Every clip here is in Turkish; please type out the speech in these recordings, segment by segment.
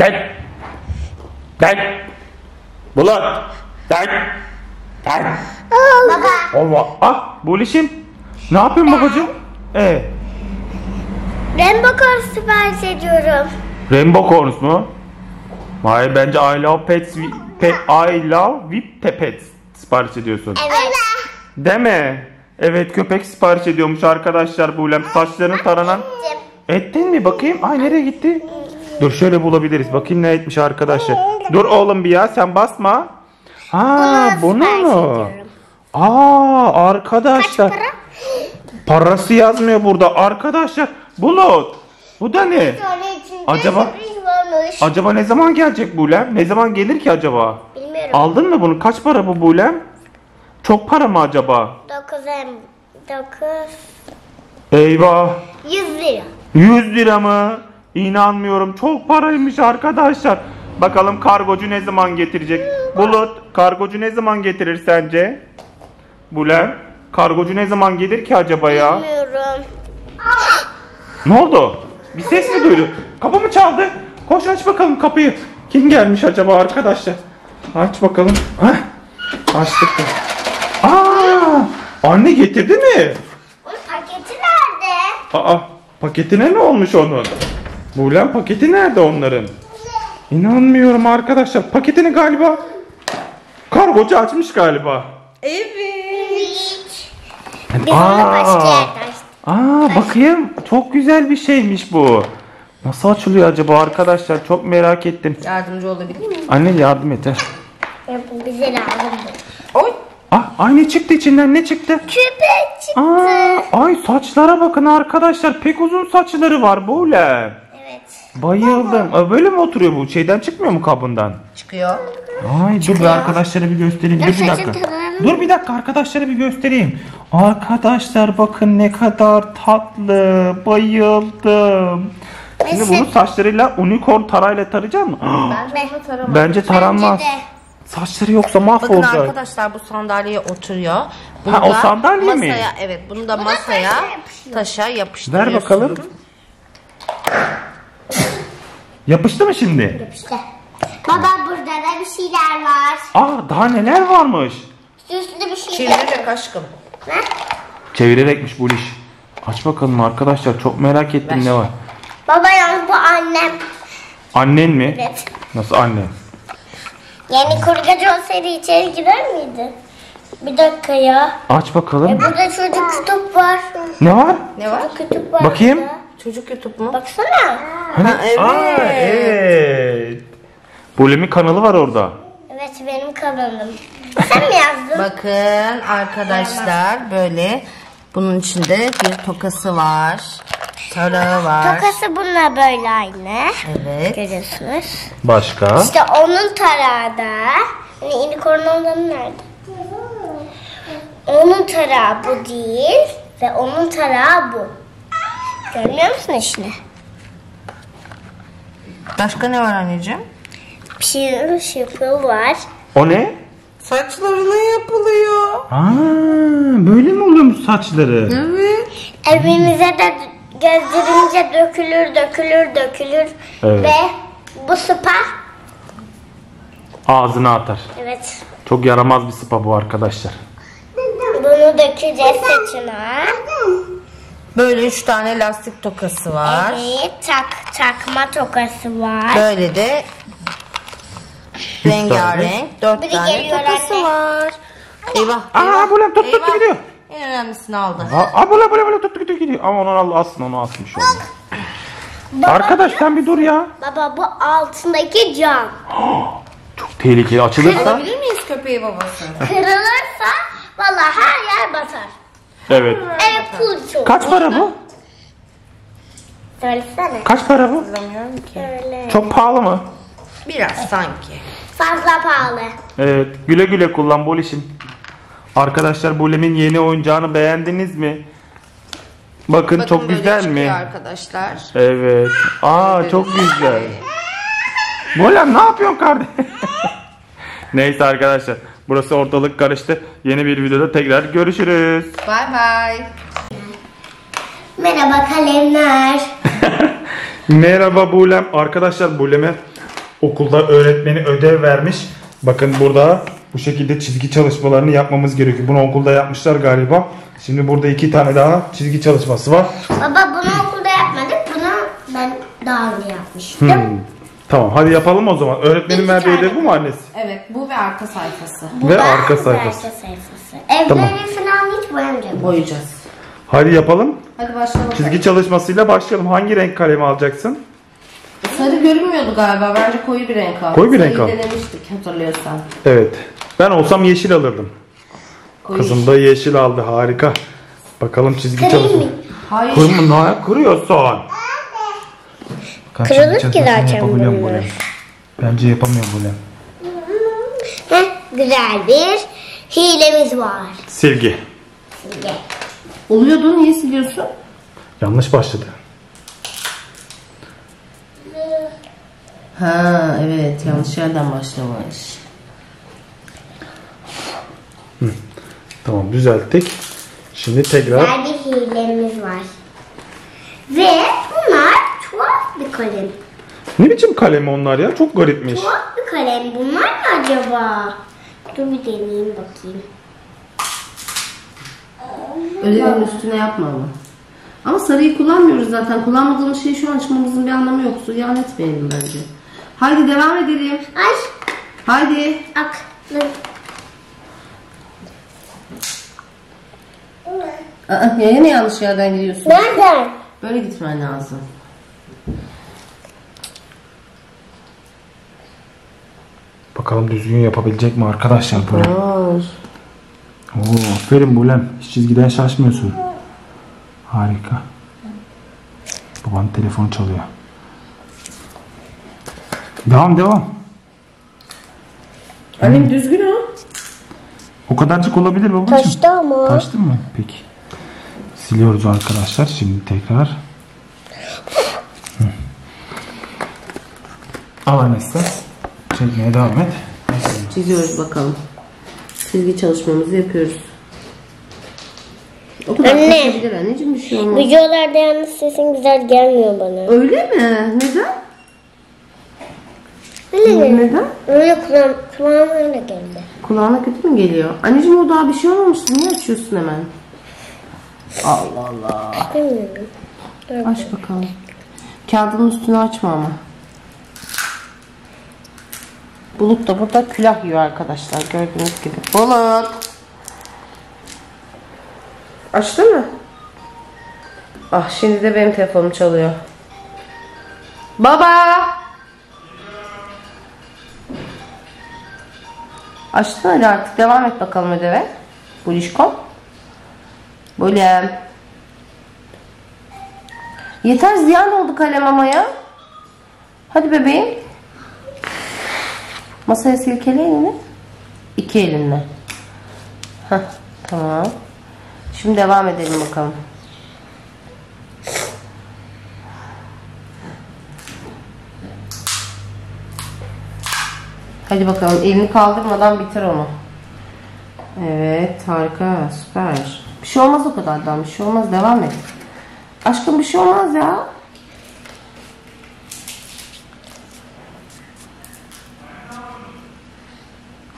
Gel. Gel. Bulat. Gel. Gel. Baba. Allah. Ah Bulişim. Ne yapıyorsun babacığım? Ee, Rainbow Core sipariş ediyorum. Rainbow Corns mu? Hayır bence I love pets. Pe, I love with pets sipariş ediyorsun. Evet. Deme. Evet köpek sipariş ediyormuş arkadaşlar Bulem. Saçlarını taranan. Ettin mi bakayım? Ay nereye gitti? Dur şöyle bulabiliriz. Bakayım ne etmiş arkadaşlar. Dur oğlum bir ya sen basma. Ha Bunu mu? Aa arkadaşlar. Para. Parası yazmıyor burada arkadaşlar. Bulut. Bu da ne? Acaba-. Acaba ne zaman gelecek Bulem? Ne zaman gelir ki acaba? Bilmiyorum. Aldın mı bunu? Kaç para bu Bulem? Çok para mı acaba? 9 em 9 Eyvah. 100 lira. 100 lira mı? İnanmıyorum. Çok paraymış arkadaşlar. Bakalım kargocu ne zaman getirecek? Bulut, kargocu ne zaman getirir sence? Bulem, kargocu ne zaman gelir ki acaba ya? Bilmiyorum. Ne oldu? Bir ses mi duydu? Kapı mı çaldı? Koş aç bakalım kapıyı. Kim gelmiş acaba arkadaşlar? Aç bakalım. Heh. Açtık da. Aa! Anne getirdi mi? Onun paketi nerede? Aa, paketine ne olmuş onun? Buğlem paketi nerede onların? İnanmıyorum arkadaşlar. Paketini galiba kargocu açmış galiba. Evet. Biz onu başka Aa, yerde açtık. aa bakayım çok güzel bir şeymiş bu. Nasıl açılıyor acaba arkadaşlar? Çok merak ettim. Yardımcı olabilir miyim? Anne yardım et. ha. Ya bu bize lazım. Oy. Ah, ay ne çıktı içinden ne çıktı? Köpek çıktı. Aa, ay saçlara bakın arkadaşlar. Pek uzun saçları var Buğlem. Bayıldım. Aa, böyle mi oturuyor bu? Şeyden çıkmıyor mu kabından? Çıkıyor. Ay dur bir arkadaşlara bir göstereyim. Dur bir dakika. Dur bir dakika arkadaşlara bir göstereyim. Arkadaşlar bakın ne kadar tatlı. Bayıldım. Şimdi Mesela- bunu saçlarıyla unicorn tarayla tarayacak mı? Ben bunu taramam. Bence taranmaz. Bence de. Saçları yoksa Bakın mahvolacak. arkadaşlar bu sandalyeye oturuyor. Bunu Ha, o da sandalye mi? masaya, Evet bunu da masaya taşa yapıştırıyorsun. Ver bakalım. Yapıştı mı şimdi? İşte. Baba burada da bir şeyler var. Aa daha neler varmış. Süslü bir şeyler. Çevirecek aşkım. Ne? Çevirerekmiş bu iş. Aç bakalım arkadaşlar çok merak ettim Ver. ne var. Baba yalnız bu annem. Annen mi? Evet. Nasıl annen? Yani kurgacı olsaydı içeri girer miydi? Bir dakika ya. Aç bakalım. E burada çocuk kutup var. Ne var? Ne var? Kutup var. Bakayım. burada. Çocuk YouTube mu? Baksana. Ha, evet. Aa, evet. Bulem'in kanalı var orada. Evet benim kanalım. Sen mi yazdın? Bakın arkadaşlar böyle bunun içinde bir tokası var. Tarağı var. Tokası bununla böyle aynı. Evet. Görüyorsunuz. Başka? İşte onun tarağı da. Hani unicorn olanı nerede? Onun tarağı bu değil. Ve onun tarağı bu. Görmüyor musun işini? Başka ne var anneciğim? Peel, şıpıl var. O ne? Saçlarına yapılıyor. Aa, böyle mi oluyormuş saçları? Evet. Evimize de gezdirince dökülür, dökülür, dökülür. Evet. Ve bu spa. Ağzına atar. Evet. Çok yaramaz bir spa bu arkadaşlar. Bunu dökeceğiz saçına. Böyle üç tane lastik tokası var. Evet. Tak, takma tokası var. Böyle de rengarenk dört Biri tane geliyor tokası anne. var. Eyvah. Aa, eyvah, bu lan tut, tut, eyvah. gidiyor. En önemlisini aldı. Aa, aa böyle böyle böyle tuttu gidiyor gidiyor. Ama onu al asın onu asmış onu. Arkadaş sen bir dur ya. Baba bu altındaki cam. Çok tehlikeli açılırsa. Alabilir miyiz köpeği babası? Kırılırsa vallahi her yer batar. Evet. Evet pul çok. Kaç para bu? Söylesene. Kaş para bu? Hatırlamıyorum ki. Çok pahalı mı? Biraz sanki. Fazla pahalı. Evet. Güle güle kullan Boliş'im. Arkadaşlar Bulem'in yeni oyuncağını beğendiniz mi? Bakın, Bakın çok böyle güzel çıkıyor mi? arkadaşlar. Evet. Aa çok güzel. Bolem ne yapıyorsun kardeş? Neyse arkadaşlar. Burası ortalık karıştı. Yeni bir videoda tekrar görüşürüz. Bay bay. Merhaba kalemler. Merhaba Bulem. Arkadaşlar Bulem'e okulda öğretmeni ödev vermiş. Bakın burada bu şekilde çizgi çalışmalarını yapmamız gerekiyor. Bunu okulda yapmışlar galiba. Şimdi burada iki tane daha çizgi çalışması var. Baba bunu okulda yapmadık. Bunu ben daha önce yapmıştım. Hmm. Tamam hadi yapalım o zaman. Öğretmenin İki verdiği tane. ödev bu mu annesi? Evet bu ve arka sayfası. Bu Ve da arka sayfası. Arka sayfası. Evleri Tamam. falan hiç boyamayacağım. Boyayacağız. Hadi yapalım. Hadi başlayalım. Çizgi çalışmasıyla başlayalım. Hangi renk kalemi alacaksın? Sarı görünmüyordu galiba. Bence koyu bir renk al. Koyu bir renk Sarıyı al. denemiştik hatırlıyorsan. Evet. Ben olsam yeşil alırdım. Koyu. Kızım da yeşil aldı. Harika. Bakalım çizgi Kırayım çalışması. mı? Hayır. Kırma ne Bakalım Kırılır ki zaten yapabiliyor bunlar. Bulem? Bence yapamıyor. Heh, güzel bir hilemiz var. Silgi. Şimdi. Oluyordu niye siliyorsun? Yanlış başladı. Ha evet yanlış yerden başlamış. Tamam düzelttik. Şimdi tekrar. Güzel bir hilemiz var. Ve bir kalem. Ne biçim kalem onlar ya? Çok garipmiş. Tuhaf bir kalem. Bunlar mı acaba? Dur bir deneyeyim bakayım. Ödevin üstüne yapma ama. Ama sarıyı kullanmıyoruz zaten. Kullanmadığımız şeyi şu an açmamızın bir anlamı yok. Ziyan etmeyelim bence. Haydi devam edelim. Ay Haydi. aklım. Aa, yaya mı yanlış yerden gidiyorsun? Nereden? Böyle gitmen lazım. Bakalım düzgün yapabilecek mi arkadaşlar? Var. Oo, aferin Bulem. Hiç çizgiden şaşmıyorsun. Harika. Babanın telefonu çalıyor. Devam devam. Annem düzgün o. O kadarcık olabilir babacığım. Taştı ama. Taştı mı? Peki. Siliyoruz arkadaşlar. Şimdi tekrar. Al annesi. Çekmeye devam et. Çiziyoruz bakalım. Çizgi çalışmamızı yapıyoruz. O kadar Anne. anneciğim bir şey olmaz. Videolarda yalnız sesin güzel gelmiyor bana. Öyle mi? Neden? Öyle mi? Neden? Öyle kulağım, kulağıma öyle geldi. Kulağına kötü mü geliyor? Anneciğim o daha bir şey olmamıştı. Niye açıyorsun hemen? Allah Allah. Bilmiyorum. Aç bakalım. Kağıdın üstünü açma ama. Bulut da burada külah yiyor arkadaşlar gördüğünüz gibi. Bulut. Açtı mı? Ah şimdi de benim telefonum çalıyor. Baba. Açtın hadi artık devam et bakalım ödeve. Bulişkom. Bulem. Yeter ziyan oldu kalem ama ya. Hadi bebeğim. Masaya silkele elini. İki elinle. Heh, tamam. Şimdi devam edelim bakalım. Hadi bakalım elini kaldırmadan bitir onu. Evet harika süper. Bir şey olmaz o kadardan bir şey olmaz devam et. Aşkım bir şey olmaz ya.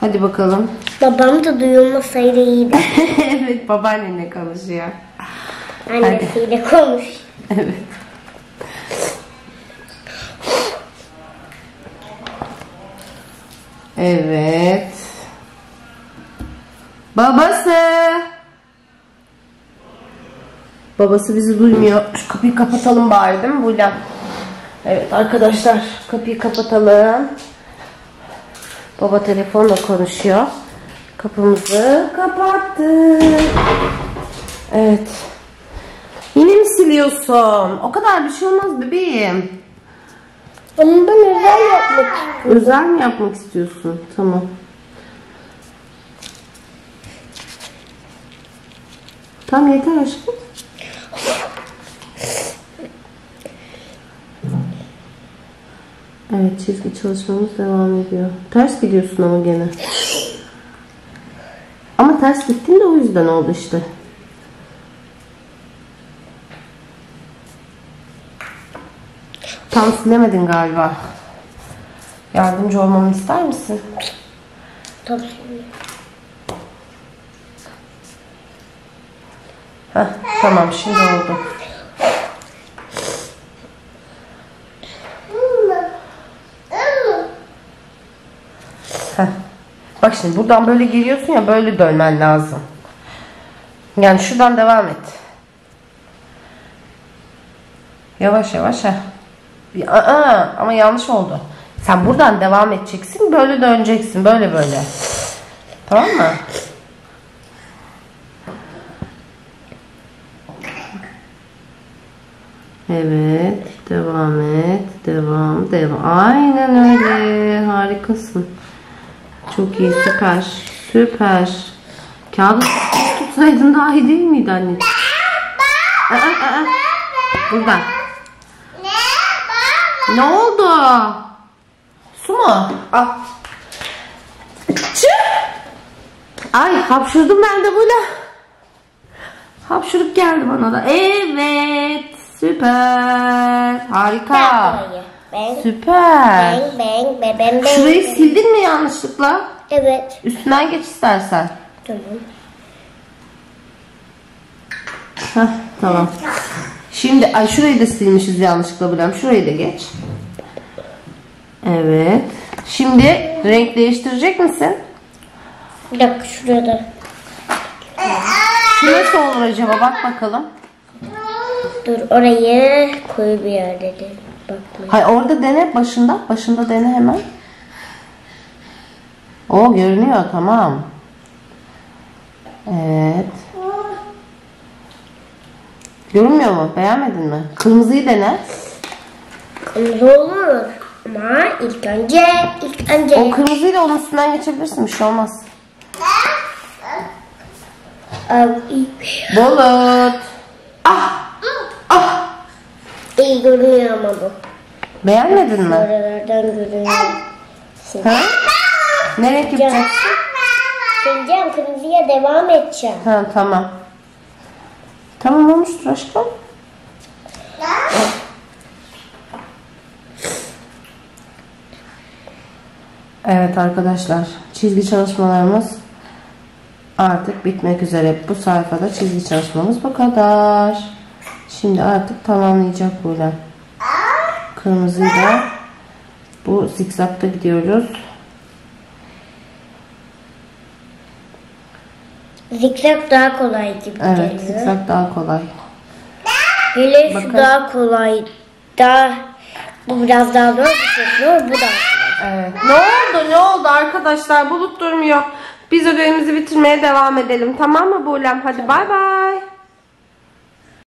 Hadi bakalım. Babam da duyulmasaydı iyiydi. evet babaannenle konuşuyor. Annesiyle konuş. Evet. Evet. Babası. Babası bizi duymuyor. Şu kapıyı kapatalım bari değil mi Bulem? Evet arkadaşlar kapıyı kapatalım. Baba telefonla konuşuyor. Kapımızı kapattık. Evet. Yine mi siliyorsun? O kadar bir şey olmaz bebeğim. Ama ben özel yapmak istiyorum. Özel mi yapmak istiyorsun? Tamam. Tamam yeter aşkım. Evet çizgi çalışmamız devam ediyor. Ters gidiyorsun ama gene. Ama ters gittin de o yüzden oldu işte. Tam silemedin galiba. Yardımcı olmamı ister misin? Tabii. Heh, tamam şimdi oldu. Heh. Bak şimdi buradan böyle geliyorsun ya böyle dönmen lazım. Yani şuradan devam et. Yavaş yavaş ha. Aa, ama yanlış oldu. Sen buradan devam edeceksin, böyle döneceksin, böyle böyle. Tamam mı? Evet, devam et, devam, devam. Aynen öyle, harikasın. Çok iyi, süper, süper. Kağıdı tutsaydın daha iyi değil miydi anneciğim? Aa, aa, aa. Buradan. Ne oldu? Su mu? Al. Çık. Ay hapşurdum ben de böyle. Hapşurup geldi bana da. Evet. Süper. Harika. Ben, Süper. ben, ben, ben, ben, ben. Şurayı sildin mi yanlışlıkla? Evet. Üstünden geç istersen. Tamam. Heh, tamam. Şimdi ay şurayı da silmişiz yanlışlıkla Bülent. Şurayı da geç. Evet. Şimdi renk değiştirecek misin? Bir dakika şurada. Şu nasıl olur acaba? Bak bakalım. Dur orayı koyu bir yerde de bakma. Hayır orada dene başında. Başında dene hemen. O görünüyor tamam. Evet. Görünmüyor mu? Beğenmedin mi? Kırmızıyı dene. Kırmızı olur. Ama ilk önce, ilk önce. O kırmızıyla onun üstünden geçebilirsin. Bir şey olmaz. İyi. Bulut. Ah! İyi görünüyor ama bu. Beğenmedin mi? Oralardan görünüyor. Ha? Ne renk yapacaksın? Sileceğim kırmızıya devam edeceğim. Ha tamam. Tamam olmuştur aşkım. Evet arkadaşlar çizgi çalışmalarımız artık bitmek üzere. Bu sayfada çizgi çalışmamız bu kadar. Şimdi artık tamamlayacak burada. Kırmızıyla bu zikzakta gidiyoruz. Zikzak daha kolay gibi Evet geliyor. zikzak daha kolay. Şu Bakın. daha kolay. Daha bu biraz daha zor bir şey. Bu da. Evet. Ne oldu ne oldu arkadaşlar bulut durmuyor. Biz ödevimizi bitirmeye devam edelim tamam mı Bulem? Hadi bay bay.